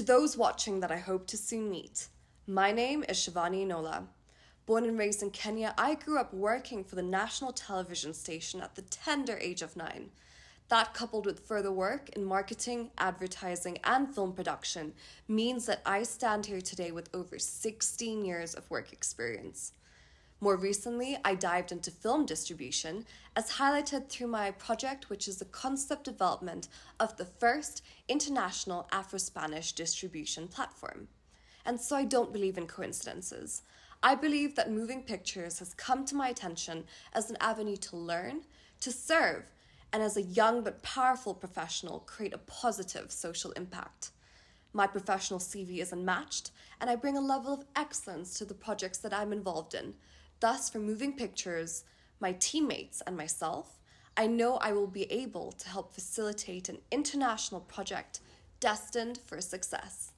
To those watching that I hope to soon meet, my name is Shivani Einola. Born and raised in Kenya, I grew up working for the national television station at the tender age of nine. That, coupled with further work in marketing, advertising, and film production, means that I stand here today with over 16 years of work experience. More recently, I dived into film distribution, as highlighted through my project, which is the concept development of the first international Afro Spanish distribution platform. And so I don't believe in coincidences. I believe that moving pictures has come to my attention as an avenue to learn, to serve, and as a young but powerful professional, create a positive social impact. My professional CV is unmatched, and I bring a level of excellence to the projects that I'm involved in. Thus, for moving pictures, my teammates and myself, I know I will be able to help facilitate an international project destined for success.